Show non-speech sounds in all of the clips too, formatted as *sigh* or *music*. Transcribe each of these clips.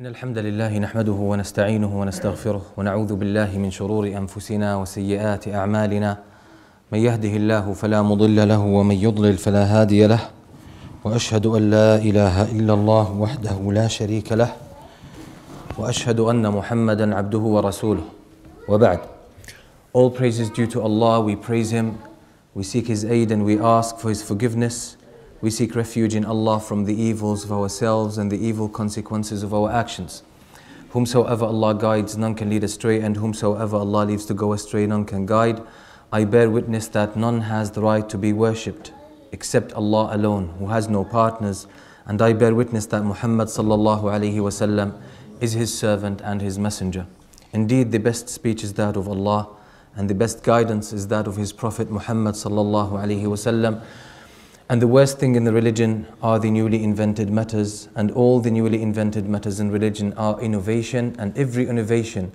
إن الحمد لله نحمده ونستعينه ونستغفره ونعوذ بالله من شرور أنفسنا وسيئات أعمالنا. من يهده الله فلا مضل له ومن يضلل فلا هادي له. وأشهد أن لا إله إلا الله وحده لا شريك له. وأشهد أن محمدا عبده ورسوله. وبعد. All praise is due to Allah, we praise Him, we seek His aid and we ask for His forgiveness. We seek refuge in Allah from the evils of ourselves and the evil consequences of our actions. Whomsoever Allah guides, none can lead astray, and whomsoever Allah leaves to go astray, none can guide. I bear witness that none has the right to be worshipped except Allah alone, who has no partners. And I bear witness that Muhammad sallallahu is His servant and His messenger. Indeed, the best speech is that of Allah, and the best guidance is that of His Prophet Muhammad. And the worst thing in the religion are the newly invented matters, and all the newly invented matters in religion are innovation, and every innovation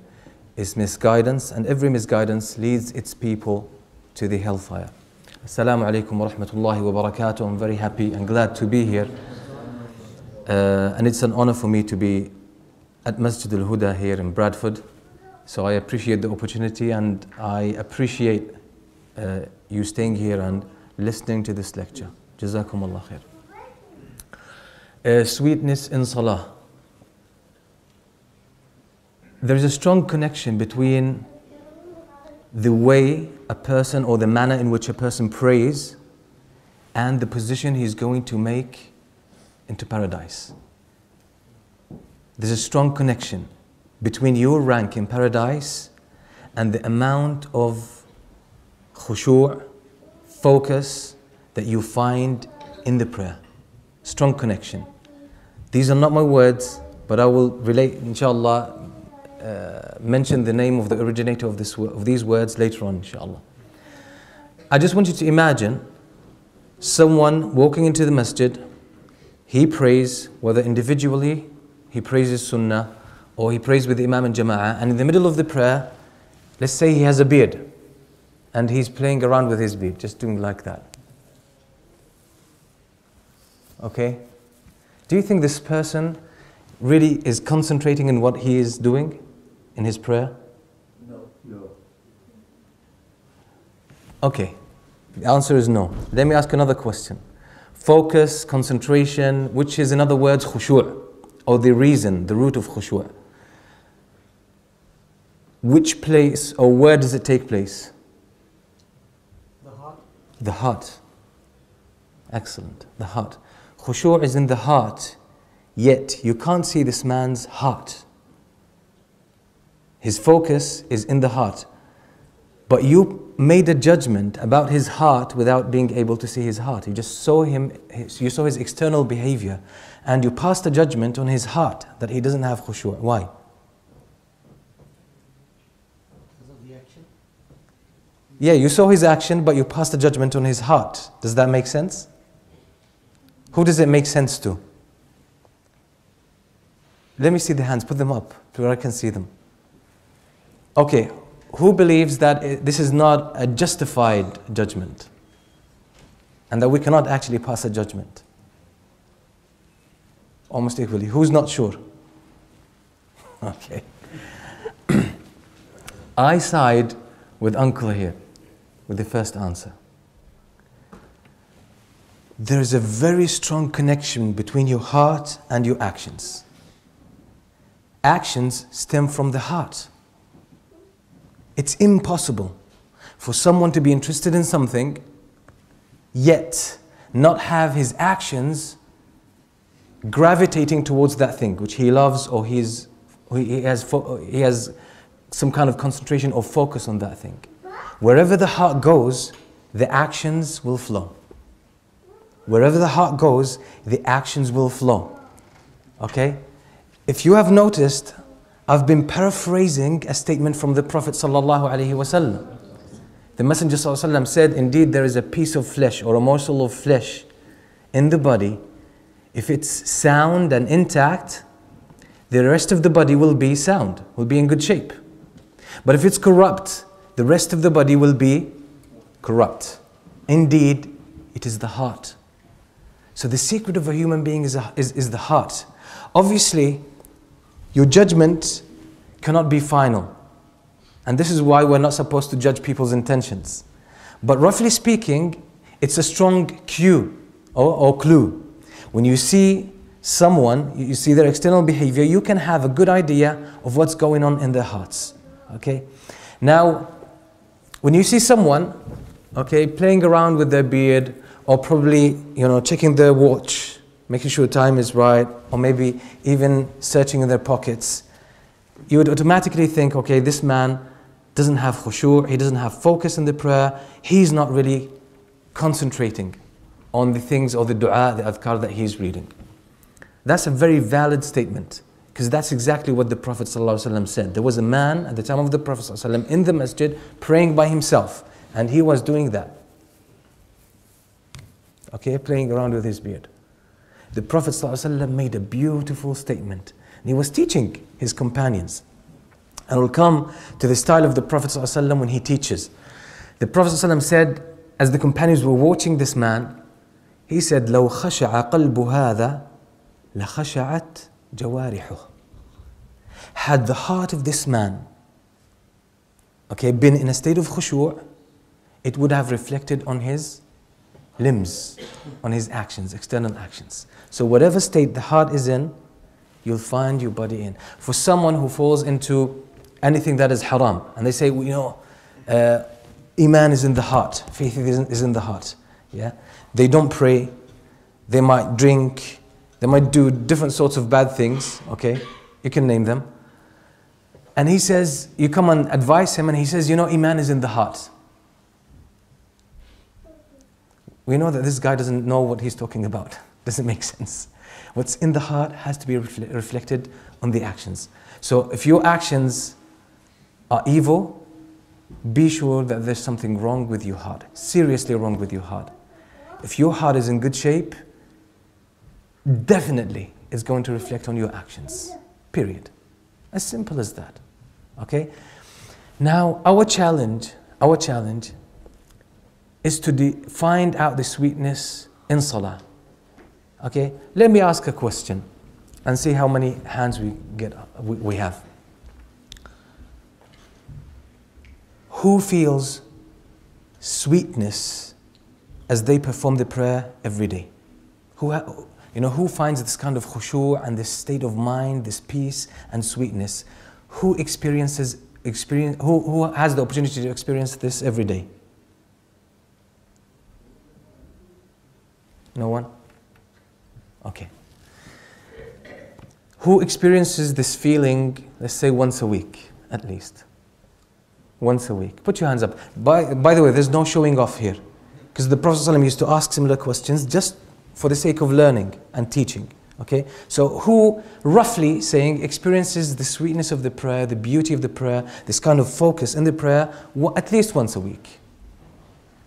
is misguidance, and every misguidance leads its people to the hellfire. Assalamu alaikum wa rahmatullahi wa barakatuh. I'm very happy and glad to be here. Uh, and it's an honor for me to be at Masjid al Huda here in Bradford. So I appreciate the opportunity and I appreciate uh, you staying here and listening to this lecture. Jazakum Allah khair. Uh, sweetness in Salah. There is a strong connection between the way a person or the manner in which a person prays and the position he's going to make into paradise. There's a strong connection between your rank in paradise and the amount of khushu', focus that you find in the prayer. Strong connection. These are not my words, but I will relate, inshallah, uh, mention the name of the originator of, this, of these words later on, inshallah. I just want you to imagine someone walking into the masjid, he prays, whether individually, he praises sunnah, or he prays with the imam and jama'ah, and in the middle of the prayer, let's say he has a beard, and he's playing around with his beard, just doing like that. Okay? Do you think this person really is concentrating in what he is doing in his prayer? No. No. Okay. The answer is no. Let me ask another question. Focus, concentration, which is in other words khushu', or the reason, the root of khushu'. Which place or where does it take place? The heart. The heart. Excellent. The heart. Khushu' is in the heart, yet you can't see this man's heart. His focus is in the heart. But you made a judgment about his heart without being able to see his heart. You just saw him, you saw his external behavior, and you passed a judgment on his heart that he doesn't have khushu'. Why? Because of the action. Yeah, you saw his action, but you passed a judgment on his heart. Does that make sense? Who does it make sense to? Let me see the hands. Put them up to where I can see them. Okay, who believes that this is not a justified judgment and that we cannot actually pass a judgment? Almost equally. Who's not sure? *laughs* Okay. *clears throat* I side with Uncle here with the first answer. There is a very strong connection between your heart and your actions. Actions stem from the heart. It's impossible for someone to be interested in something, yet not have his actions gravitating towards that thing which he loves or he, has, he has some kind of concentration or focus on that thing. Wherever the heart goes, the actions will flow. Wherever the heart goes, the actions will flow. Okay? If you have noticed, I've been paraphrasing a statement from the Prophet sallallahu. The Messenger sallallahu said, "Indeed, there is a piece of flesh or a morsel of flesh in the body. If it's sound and intact, the rest of the body will be sound, will be in good shape. But if it's corrupt, the rest of the body will be corrupt. Indeed, it is the heart. So the secret of a human being is, a, is, is the heart. Obviously, Your judgment cannot be final. And this is why we're not supposed to judge people's intentions. But roughly speaking, it's a strong cue or, or clue. When you see someone, you see their external behavior, you can have a good idea of what's going on in their hearts. Okay? Now, when you see someone, okay, playing around with their beard, or probably, you know, checking their watch, making sure the time is right, or maybe even searching in their pockets, you would automatically think, okay, this man doesn't have khushu', he doesn't have focus in the prayer, he's not really concentrating on the things or the dua, the adhkar that he's reading. That's a very valid statement because that's exactly what the Prophet ﷺ said. There was a man at the time of the Prophet ﷺ in the masjid praying by himself, and he was doing that Okay, playing around with his beard. The Prophet ﷺ made a beautiful statement. And he was teaching his companions. And we'll come to the style of the Prophet ﷺ when he teaches. The Prophet ﷺ said, as the companions were watching this man, he said, لو خشع قلب هذا لخشعت جوارحه. Had the heart of this man, okay, been in a state of khushu', it would have reflected on his limbs, on his actions, external actions. So whatever state the heart is in, you'll find your body in. For someone who falls into anything that is haram, and they say, well, you know, uh, iman is in the heart, faith is in, is in the heart. Yeah, they don't pray, they might drink, they might do different sorts of bad things. Okay, you can name them. And he says, you come and advise him, and he says, you know, iman is in the heart. We know that this guy doesn't know what he's talking about. *laughs* Doesn't make sense. What's in the heart has to be refle- reflected on the actions. So if your actions are evil, be sure that there's something wrong with your heart, seriously wrong with your heart. If your heart is in good shape, definitely it's going to reflect on your actions. Period. As simple as that. Okay? Now, our challenge, our challenge is to find out the sweetness in salah. Okay? Let me ask a question and see how many hands we get we, we have. Who feels sweetness as they perform the prayer every day? Who you know who finds this kind of khushu' and this state of mind, this peace and sweetness? Who experiences experience who, who has the opportunity to experience this every day? No one? Okay. Who experiences this feeling, let's say once a week at least? Once a week. Put your hands up. By, by the way, there's no showing off here. Because the Prophet ﷺ used to ask similar questions just for the sake of learning and teaching. Okay? So, who, roughly saying, experiences the sweetness of the prayer, the beauty of the prayer, this kind of focus in the prayer, at least once a week?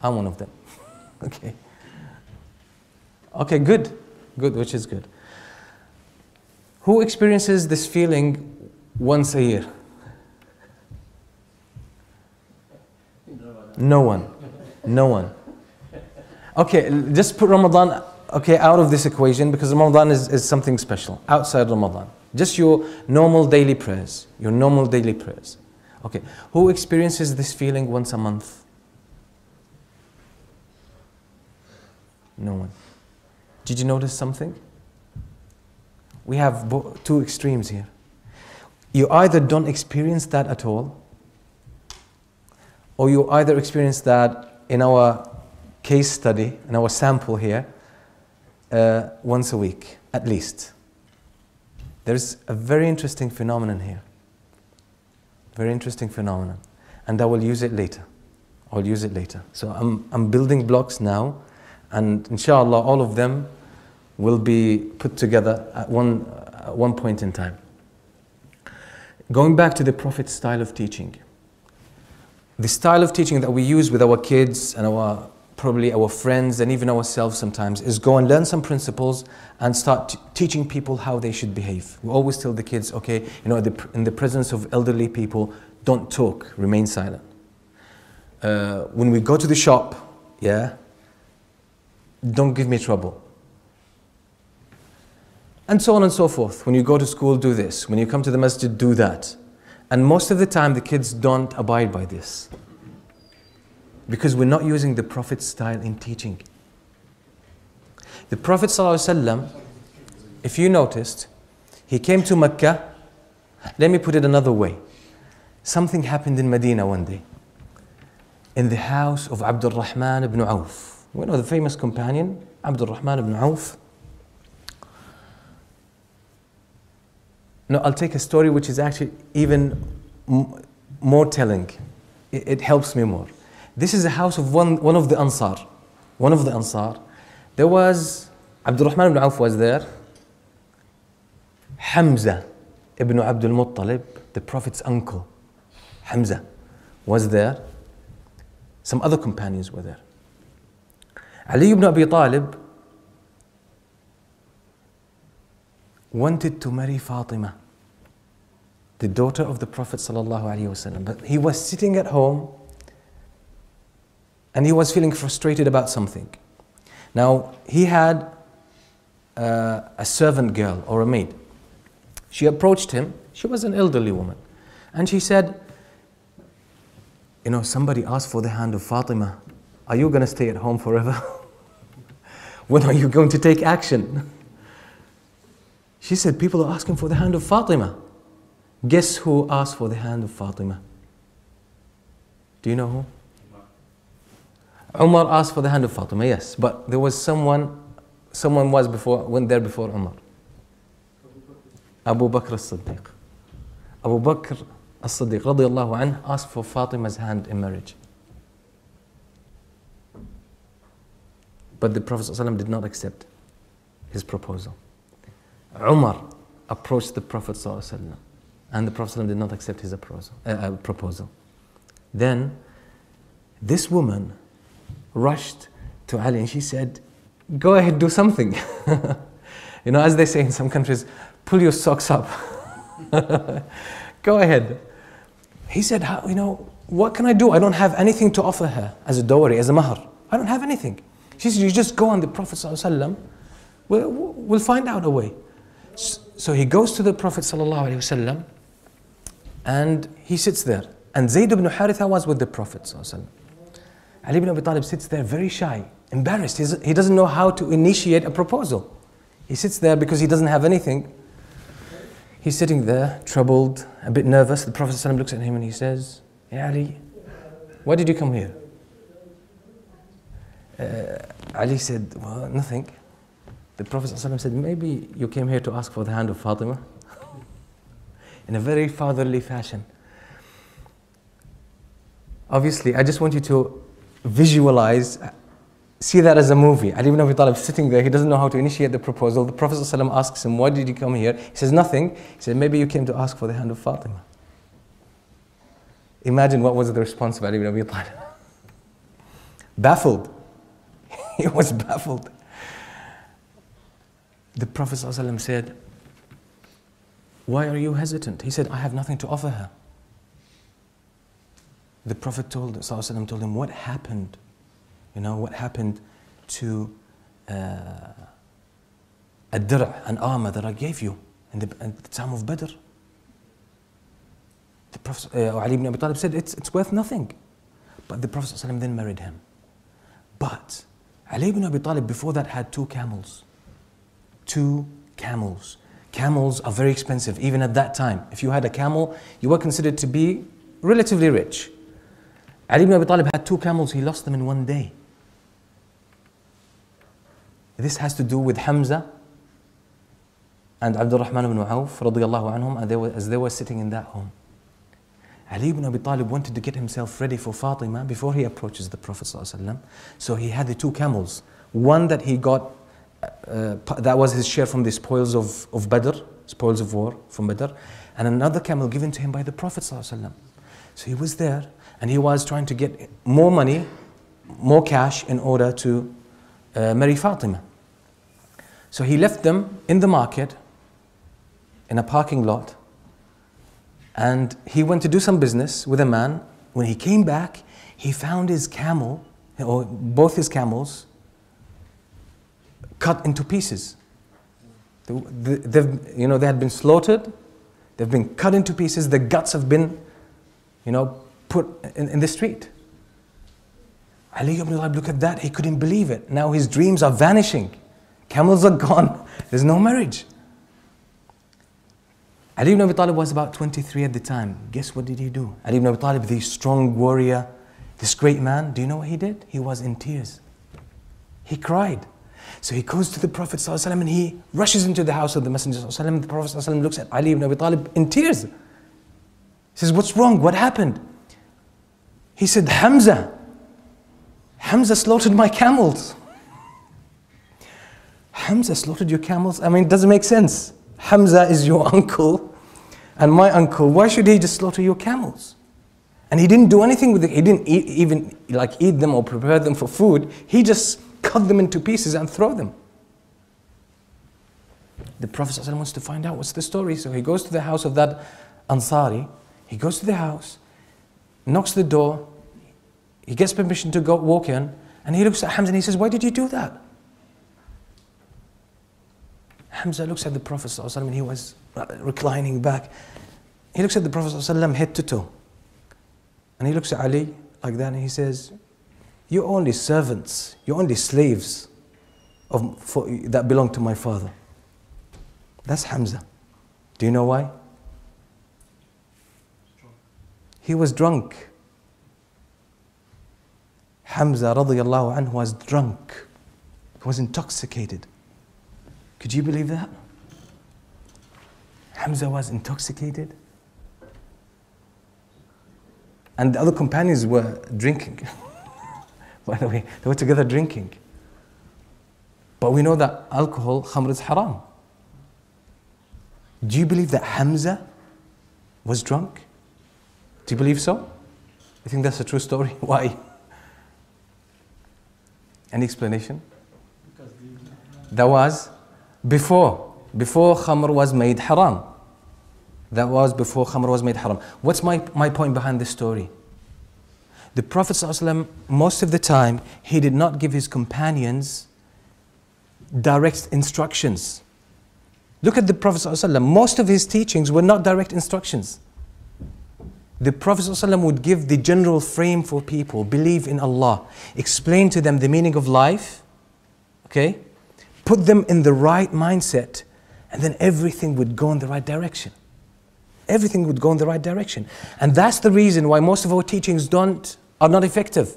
I'm one of them. *laughs* okay. Okay, good. Good, which is good. Who experiences this feeling once a year? No one. No one. Okay, just put Ramadan okay out of this equation because Ramadan is, is something special outside Ramadan. Just your normal daily prayers. Your normal daily prayers. Okay. Who experiences this feeling once a month? No one. Did you notice something? We have two extremes here. You either don't experience that at all, or you either experience that in our case study, in our sample here, uh, once a week, at least. There's a very interesting phenomenon here. Very interesting phenomenon. And I will use it later. I'll use it later. So I'm, I'm building blocks now, and inshallah, all of them will be put together at one, at one point in time. Going back to the Prophet's style of teaching, the style of teaching that we use with our kids and our probably our friends and even ourselves sometimes is go and learn some principles and start teaching people how they should behave. We always tell the kids, okay, you know, the, in the presence of elderly people, don't talk, remain silent. Uh, when we go to the shop, yeah, don't give me trouble. And so on and so forth. When you go to school, do this. When you come to the masjid, do that. And most of the time, the kids don't abide by this. Because we're not using the Prophet's style in teaching. The Prophet, ﷺ, if you noticed, he came to Mecca. Let me put it another way. Something happened in Medina one day. In the house of Abdul Rahman ibn Auf. We know the famous companion, Abdul Rahman ibn Auf. No, I'll take a story which is actually even more telling. It, it helps me more. This is a house of one, one of the Ansar. One of the Ansar. There was, Abdul Rahman ibn Auf was there. Hamza ibn Abdul Muttalib, the Prophet's uncle, Hamza, was there. Some other companions were there. Ali ibn Abi Talib wanted to marry Fatima, the daughter of the Prophet. But he was sitting at home and he was feeling frustrated about something. Now, he had uh, a servant girl or a maid. She approached him. She was an elderly woman. And she said, You know, somebody asked for the hand of Fatima. Are you going to stay at home forever? *laughs* when are you going to take action? *laughs* She said, People are asking for the hand of Fatima. Guess who asked for the hand of Fatima? Do you know who? Umar asked for the hand of Fatima, yes, but there was someone, someone was before, went there before Umar. Abu Bakr as-Siddiq. Abu Bakr as-Siddiq asked for Fatima's hand in marriage. But the Prophet ﷺ did not accept his proposal. Umar approached the Prophet ﷺ, and the Prophet ﷺ did not accept his proposal. Uh, uh, proposal. Then this woman rushed to Ali and she said, Go ahead, do something. *laughs* you know, as they say in some countries, pull your socks up. *laughs* Go ahead. He said, How, You know, what can I do? I don't have anything to offer her as a dowry, as a mahar. I don't have anything. She said, You just go on the Prophet. ﷺ. We'll, we'll find out a way. So he goes to the Prophet ﷺ and he sits there. And Zayd ibn Haritha was with the Prophet. ﷺ. Ali ibn Abi Talib sits there very shy, embarrassed. He's, he doesn't know how to initiate a proposal. He sits there because he doesn't have anything. He's sitting there, troubled, a bit nervous. The Prophet ﷺ looks at him and he says, Hey Ali, why did you come here? Uh, Ali said, Well, nothing. The Prophet ﷺ said, Maybe you came here to ask for the hand of Fatima. In a very fatherly fashion. Obviously, I just want you to visualize, see that as a movie. Ali ibn Abi Talib sitting there, he doesn't know how to initiate the proposal. The Prophet ﷺ asks him, Why did you come here? He says, Nothing. He said, Maybe you came to ask for the hand of Fatima. Imagine what was the response of Ali ibn Abi Talib. *laughs* Baffled. *laughs* he was baffled The Prophet ﷺ said, Why are you hesitant? He said, I have nothing to offer her. The Prophet told, ﷺ told him, What happened? You know, what happened to uh, a dir', an armor that I gave you in the, in the time of Badr? The Prophet, uh, Ali ibn Abi Talib said, it's, it's worth nothing. But the Prophet ﷺ then married him. But Ali ibn Abi Talib before that had two camels. Two camels. Camels are very expensive, even at that time. If you had a camel, you were considered to be relatively rich. Ali ibn Abi Talib had two camels, he lost them in one day. This has to do with Hamza and Abdul Rahman ibn radiallahu anhum, and they were, as they were sitting in that home. Ali ibn Abi Talib wanted to get himself ready for Fatima before he approaches the Prophet. So he had the two camels. One that he got, uh, that was his share from the spoils of, of Badr, spoils of war from Badr, and another camel given to him by the Prophet ﷺ. So he was there and he was trying to get more money, more cash in order to uh, marry Fatima. So he left them in the market, in a parking lot, and he went to do some business with a man. When he came back, he found his camel, or both his camels, cut into pieces. The- the- They've, you know, they had been slaughtered, they've been cut into pieces, the guts have been, you know, put in, in the street. Ali ibn Talib, look at that, he couldn't believe it. Now his dreams are vanishing. Camels are gone, *laughs* there's no marriage. Ali ibn Abi Talib was about 23 at the time. Guess what did he do? Ali ibn Abi Talib, the strong warrior, this great man, do you know what he did? He was in tears. He cried. So he goes to the Prophet ﷺ and he rushes into the house of the Messenger. ﷺ. The Prophet ﷺ looks at Ali ibn Abi Talib in tears. He says, What's wrong? What happened? He said, Hamza. Hamza slaughtered my camels. Hamza slaughtered your camels? I mean, it doesn't make sense. Hamza is your *laughs* uncle and my uncle. Why should he just slaughter your camels? And he didn't do anything with it. He didn't eat, even like eat them or prepare them for food. He just cut them into pieces and throw them. The Prophet ﷺ wants to find out what's the story. So he goes to the house of that Ansari. He goes to the house, knocks the door. He gets permission to go walk in. And he looks at Hamza and he says, Why did you do that? Hamza looks at the Prophet ﷺ and he was reclining back. He looks at the Prophet ﷺ head to toe. And he looks at Ali like that and he says, you're only servants, you're only slaves of, for, that belong to my father. That's Hamza. Do you know why? He was drunk. Hamza radiallahu anhu was drunk. He was intoxicated. Could you believe that? Hamza was intoxicated. And the other companions were drinking. *laughs* By the way, they were together drinking. But we know that alcohol, khamr, is haram. Do you believe that Hamza was drunk? Do you believe so? I think that's a true story. *laughs* Why? Any explanation? That was before, before khamr was made haram. That was before khamr was made haram. What's my, my point behind this story? The Prophet ﷺ, most of the time, he did not give his companions direct instructions. Look at the Prophet ﷺ. Most of his teachings were not direct instructions. The Prophet ﷺ would give the general frame for people, believe in Allah, explain to them the meaning of life, okay? Put them in the right mindset, and then everything would go in the right direction. Everything would go in the right direction. And that's the reason why most of our teachings don't, are not effective.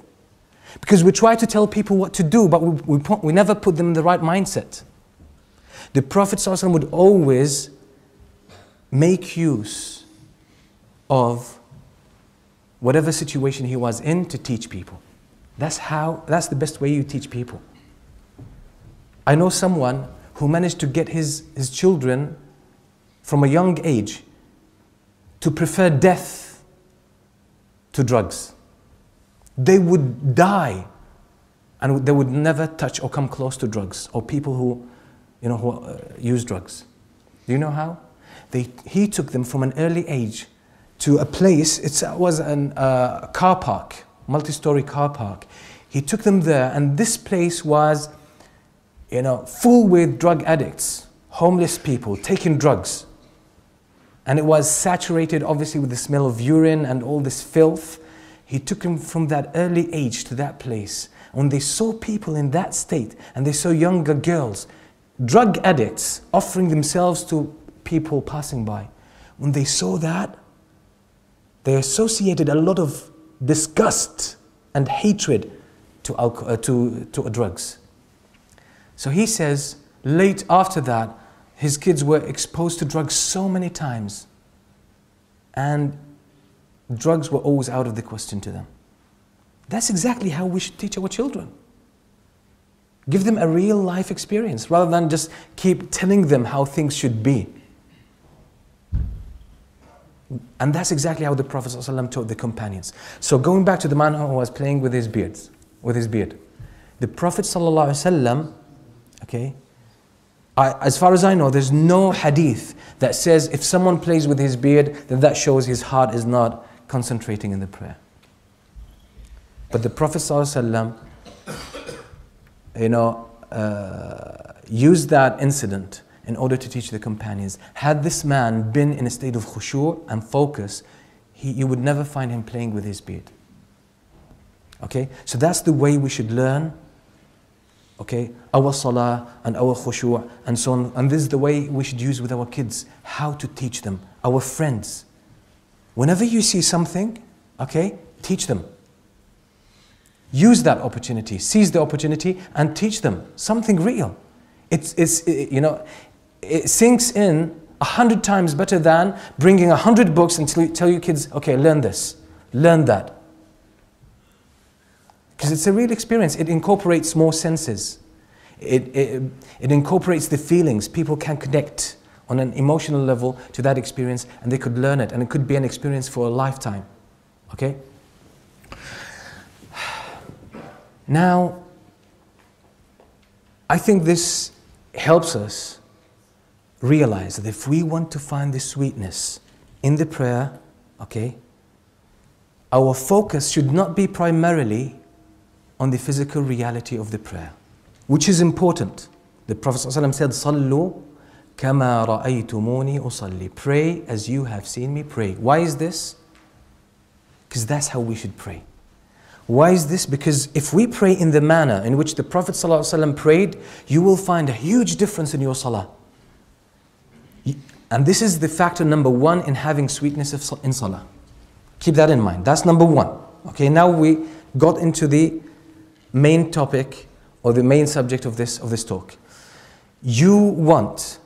Because we try to tell people what to do, but we, we, we never put them in the right mindset. The Prophet ﷺ would always make use of whatever situation he was in to teach people. That's how, that's the best way you teach people. I know someone who managed to get his, his children from a young age to prefer death to drugs. They would die and they would never touch or come close to drugs or people who, you know, who uh, use drugs. Do you know how? They, he took them from an early age to a place, it was a uh, car park, multi-story car park. He took them there and this place was, you know, full with drug addicts, homeless people, taking drugs. And it was saturated, obviously, with the smell of urine and all this filth. He took him from that early age to that place. When they saw people in that state and they saw younger girls, drug addicts, offering themselves to people passing by, when they saw that, they associated a lot of disgust and hatred to, alco- uh, to, to drugs. So he says, late after that, his kids were exposed to drugs so many times, and drugs were always out of the question to them. That's exactly how we should teach our children. Give them a real life experience rather than just keep telling them how things should be. And that's exactly how the Prophet ﷺ taught the companions. So going back to the man who was playing with his beards, with his beard, the Prophet ﷺ, okay, I, as far as I know, there's no hadith that says if someone plays with his beard, then that shows his heart is not concentrating in the prayer. But the Prophet ﷺ, you know, uh, used that incident in order to teach the companions. Had this man been in a state of khushu' and focus, he, you would never find him playing with his beard. Okay? So that's the way we should learn. Okay? Our salah and our khushu' and so on. And this is the way we should use with our kids. How to teach them. Our friends. Whenever you see something, okay, teach them. Use that opportunity, seize the opportunity, and teach them something real. It's, it's you know, it sinks in a hundred times better than bringing a hundred books and tell, tell your kids, okay, learn this, learn that. Because it's a real experience. It incorporates more senses. It, it, it incorporates the feelings. People can connect on an emotional level to that experience and they could learn it. And it could be an experience for a lifetime. Okay? Now, I think this helps us realize that if we want to find the sweetness in the prayer, okay, our focus should not be primarily on the physical reality of the prayer, which is important. The Prophet ﷺ said, Sallu kama ra'aytumuni usalli. Pray as you have seen me pray. Why is this? Because that's how we should pray. Why is this? Because if we pray in the manner in which the Prophet ﷺ prayed, you will find a huge difference in your salah. And this is the factor number one in having sweetness of, in salah. Keep that in mind. That's number one. Okay, now we got into the main topic or the main subject of this, of this talk. You want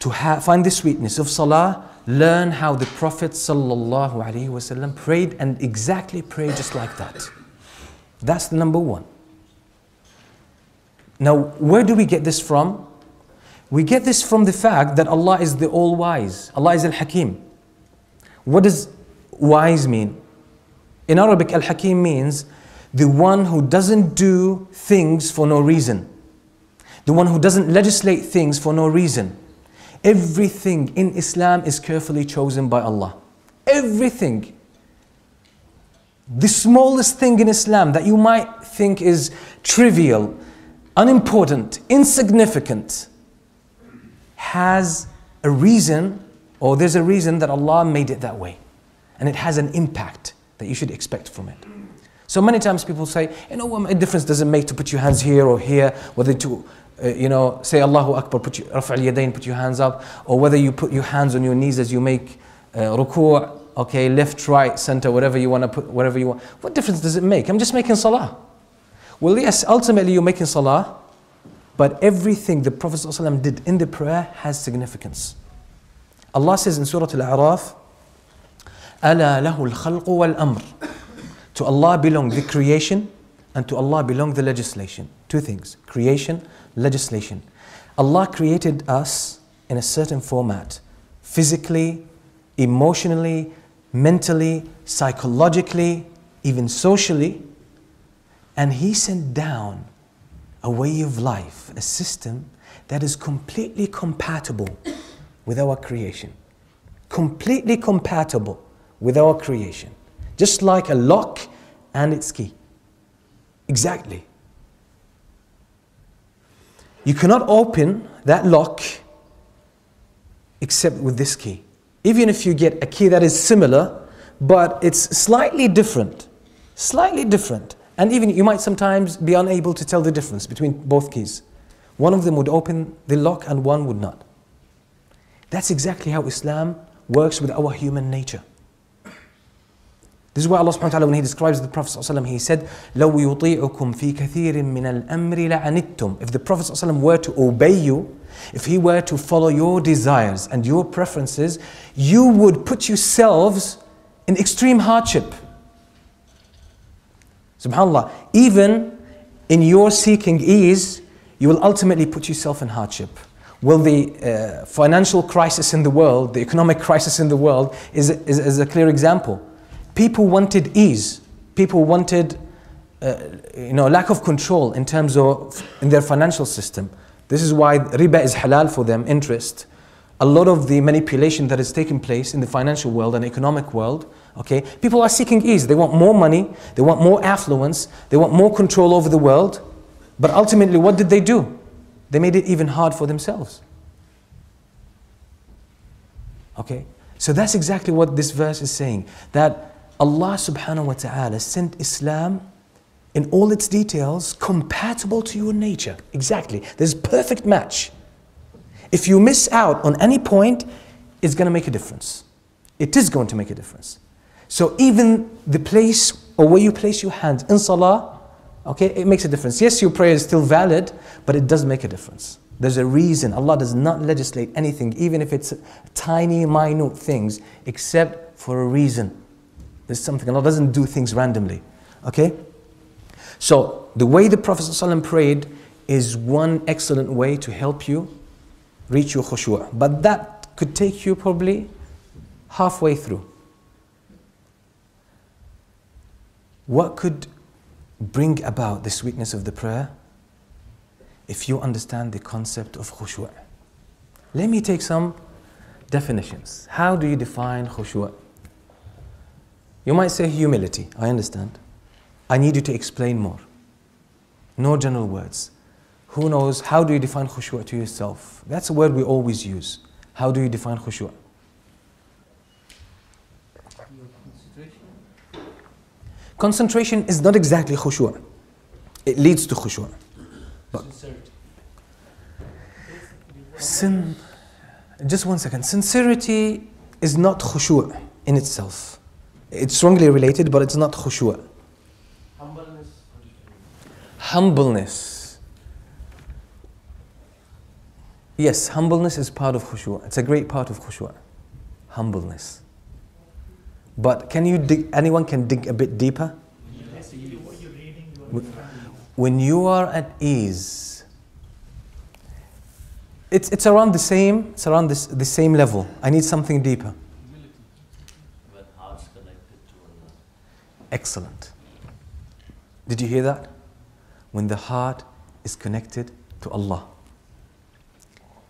to find the sweetness of salah, learn how the Prophet ﷺ prayed and exactly pray just like that. That's the number one. Now, where do we get this from? We get this from the fact that Allah is the all wise, Allah is Al Hakim. What does wise mean? In Arabic, Al Hakim means the one who doesn't do things for no reason, the one who doesn't legislate things for no reason. Everything in Islam is carefully chosen by Allah. Everything the smallest thing in Islam that you might think is trivial, unimportant, insignificant, has a reason, or there's a reason that Allah made it that way. And it has an impact that you should expect from it. So many times people say, you know, what a difference does it make to put your hands here or here, whether to, uh, you know, say Allahu Akbar, put your, Raf' al-Yadayn, put your hands up, or whether you put your hands on your knees as you make uh, ruku' okay, left, right, center, whatever you want to put, whatever you want. What difference does it make? I'm just making salah. Well, yes, ultimately you're making salah, but everything the Prophet ﷺ did in the prayer has significance. Allah says in Surah Al-A'raf, أَلَا لَهُ الْخَلْقُ وَالْأَمْرُ To Allah belong the creation and to Allah belong the legislation. Two things, creation, legislation. Allah created us in a certain format, physically, emotionally, mentally, psychologically, even socially. And He sent down a way of life, a system that is completely compatible with our creation. Completely compatible with our creation. Just like a lock and its key. Exactly. You cannot open that lock except with this key even if you get a key that is similar, but it's slightly different, slightly different, and even you might sometimes be unable to tell the difference between both keys. One of them would open the lock and one would not. That's exactly how Islam works with our human nature. This is why Allah subhanahu wa ta'ala when He describes the Prophet ﷺ, He said, لَوْ يُطِيعُكُمْ فِي كَثِيرٍ مِّنَ الْأَمْرِ لَعَنِتُّمْ If the Prophet ﷺ were to obey you, if he were to follow your desires and your preferences, you would put yourselves in extreme hardship. SubhanAllah, even in your seeking ease, you will ultimately put yourself in hardship. Well, the uh, financial crisis in the world, the economic crisis in the world, is, is, is a clear example. People wanted ease. People wanted, uh, you know, lack of control in terms of in their financial system. This is why riba is halal for them, interest. A lot of the manipulation that is taking place in the financial world and economic world, okay, people are seeking ease. They want more money, they want more affluence, they want more control over the world. But ultimately, what did they do? They made it even hard for themselves. Okay? So that's exactly what this verse is saying. That Allah subhanahu wa ta'ala sent Islam in all its details compatible to your nature. Exactly. There's perfect match. If you miss out on any point, it's going to make a difference. It is going to make a difference. So even the place or where you place your hands in salah, okay, it makes a difference. Yes, your prayer is still valid, but it does make a difference. There's a reason. Allah does not legislate anything, even if it's tiny, minute things, except for a reason. There's something. Allah doesn't do things randomly. Okay? So, the way the Prophet ﷺ prayed is one excellent way to help you reach your khushu'. But that could take you probably halfway through. What could bring about the sweetness of the prayer? If you understand the concept of khushu'. Let me take some definitions. How do you define khushu'? You might say humility, I understand. I need you to explain more. No general words. Who knows, how do you define khushu' to yourself? That's a word we always use. How do you define khushu'? Concentration is not exactly khushu'. It leads to khushu'. Sincerity. Sin, just one second. Sincerity is not khushu' in itself. It's strongly related, but it's not khushu'. Humbleness. Humbleness. Yes, humbleness is part of khushu'. It's a great part of khushu'. Humbleness. But can you dig, anyone can dig a bit deeper? What you're reading, you When you are at ease, it's, it's around the same, it's around this, the same level. I need something deeper. when heart's connected to Allah Excellent. Did you hear that? When the heart is connected to Allah.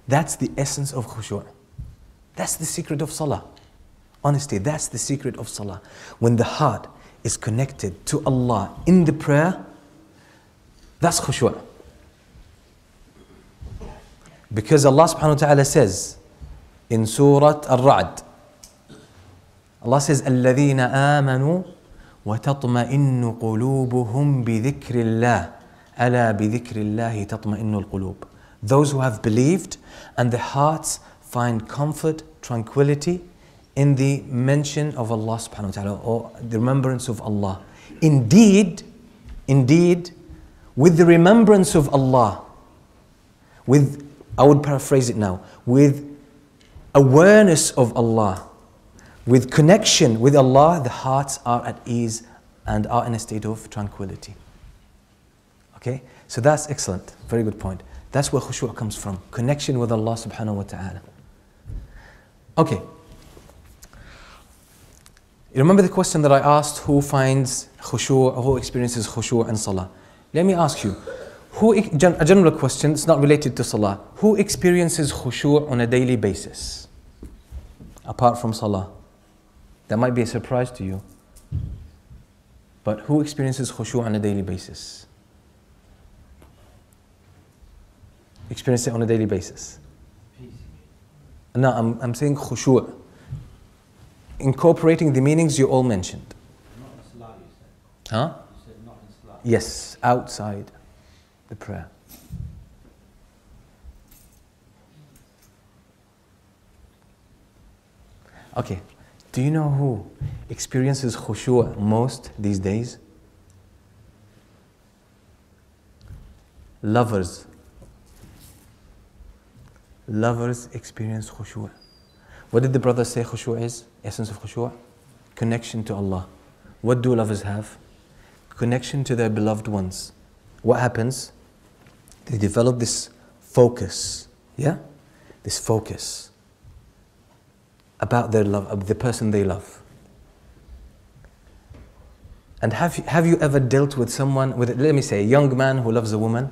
That's the essence of khushu'. That's the secret of salah. Honestly, that's the secret of salah. When the heart is connected to Allah in the prayer, that's khushu'. Because Allah subhanahu wa ta'ala says in Surah Al-Ra'd, Allah says, الذين آمنوا وتطمئن قلوبهم بذكر الله ألا بذكر الله تطمئن القلوب Those who have believed and their hearts find comfort, tranquility in the mention of Allah subhanahu wa ta'ala or the remembrance of Allah. Indeed, indeed, with the remembrance of Allah, with, I would paraphrase it now, with awareness of Allah, with connection with Allah, the hearts are at ease and are in a state of tranquility. Okay? So that's excellent. Very good point. That's where khushu' comes from. Connection with Allah subhanahu wa ta'ala. Okay. You remember the question that I asked who finds khushu' who experiences khushu' in salah? Let me ask you. Who, a general question, it's not related to salah. Who experiences khushu' on a daily basis? Apart from salah. That might be a surprise to you. But who experiences khushu' on a daily basis? Experience it on a daily basis. No, I'm, I'm saying khushu'. Incorporating the meanings you all mentioned. Huh? Not. Yes, outside the prayer. Okay, do you know who experiences khushu' most these days? Lovers. Lovers experience khushu'. What did the brother say khushu' is? Essence of khushu'? Connection to Allah. What do lovers have? Connection to their beloved ones. What happens? They develop this focus, yeah? This focus about their love, the person they love. And have you, have you ever dealt with someone, with, let me say, a young man who loves a woman?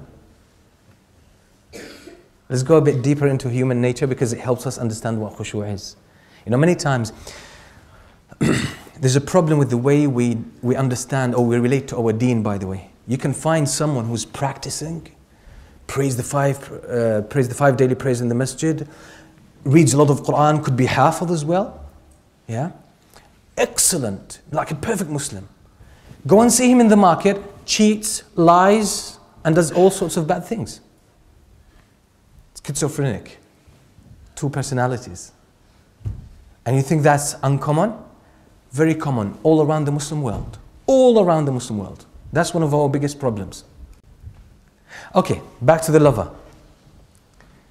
Let's go a bit deeper into human nature because it helps us understand what khushu' is. You know, many times *clears throat* there's a problem with the way we, we understand or we relate to our deen, by the way. You can find someone who's practicing, prays the five, uh, prays the five daily prayers in the masjid, reads a lot of Quran, could be hafiz as well. Yeah? Excellent, like a perfect Muslim. Go and see him in the market, cheats, lies, and does all sorts of bad things. Schizophrenic, two personalities. And you think that's uncommon? Very common all around the Muslim world. All around the Muslim world. That's one of our biggest problems. Okay, back to the lover.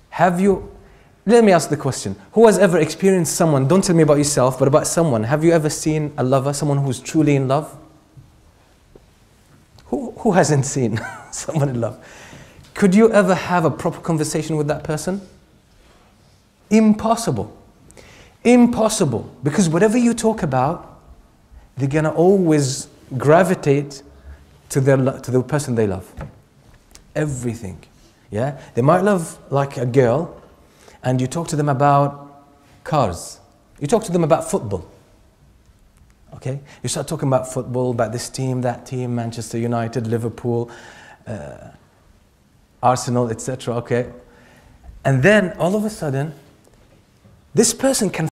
Have you, let me ask the question who has ever experienced someone, don't tell me about yourself, but about someone, have you ever seen a lover, someone who's truly in love? Who, who hasn't seen *laughs* someone in love? Could you ever have a proper conversation with that person? Impossible. Impossible. Because whatever you talk about, they're going to always gravitate to, their, to the person they love. Everything. Yeah? They might love like a girl, and you talk to them about cars. You talk to them about football. Okay? You start talking about football, about this team, that team, Manchester United, Liverpool, uh, Arsenal, etc. Okay? And then all of a sudden, this person can